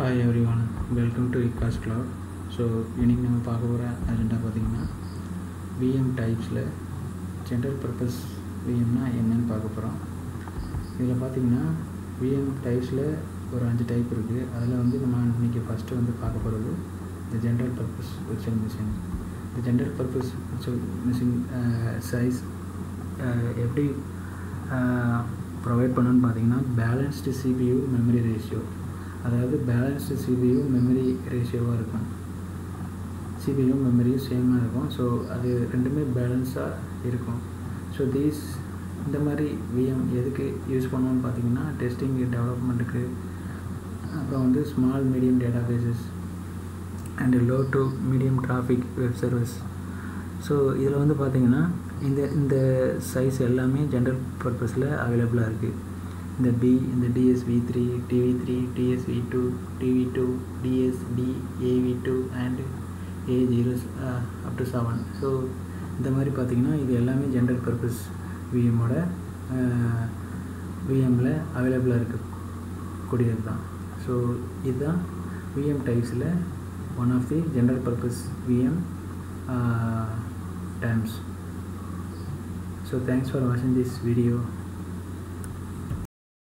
Hi everyone welcome to இக்காஸ் cloud so இன்றைக்கி நம்ம பார்க்க போகிற அஜெண்டா பார்த்திங்கன்னா விஎம் டைப்ஸில் ஜென்ரல் பர்பஸ் விஎம்னா என்னன்னு பார்க்க போகிறோம் இதில் பார்த்திங்கன்னா விஎம் டைப்ஸில் ஒரு அஞ்சு டைப் இருக்குது அதில் வந்து நம்ம இன்றைக்கி ஃபஸ்ட்டு வந்து பார்க்க போகிறது இந்த ஜென்ரல் பர்பஸ் விர்ச்சுவல் மிஷின் இந்த general purpose virtual machine size எப்படி ப்ரொவைட் பண்ணுன்னு பார்த்தீங்கன்னா பேலன்ஸ்டு சிபியூ மெமரி ரேஷியோ அதாவது பேலன்ஸ்டு சிபியும் மெமரி ரேஷியோவாக இருக்கும். சிபியும் மெமரியும் சேமாக இருக்கும். ஸோ அது ரெண்டுமே பேலன்ஸாக இருக்கும். ஸோ தீஸ் இந்த மாதிரி விஎம் எதுக்கு யூஸ் பண்ணோம்னு பார்த்தீங்கன்னா டெஸ்டிங் டெவலப்மெண்ட்டுக்கு அப்புறம் வந்து small medium databases and low to medium traffic web service so இதில் வந்து பார்த்திங்கன்னா இந்த இந்த சைஸ் எல்லாமே ஜென்ரல் பர்பஸில் அவைலபிளாக இருக்குது இந்த பி இந்த DSV three DV three DSV two DV two DSP AV two and A zero up to seven so இந்த மாதிரி பார்த்திங்கன்னா இது எல்லாமே ஜென்ரல் பர்பஸ் விஎம்மோட விஎம்மில் அவைலபிளாக இருக்கக்கூடியது தான். ஸோ இதுதான் VM டைப்ஸில் one of the general purpose VM terms. So thanks for watching this video.